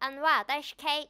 And what K?